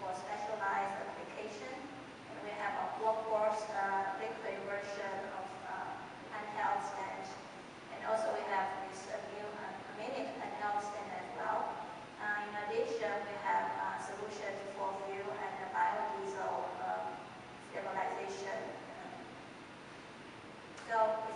for specialized application. And we have a workforce uh, liquid version of uh, handheld stand. And also we have this uh, new uh, community handheld stand as well. Uh, in addition, we have uh, solutions for fuel and biodiesel um, stabilization. So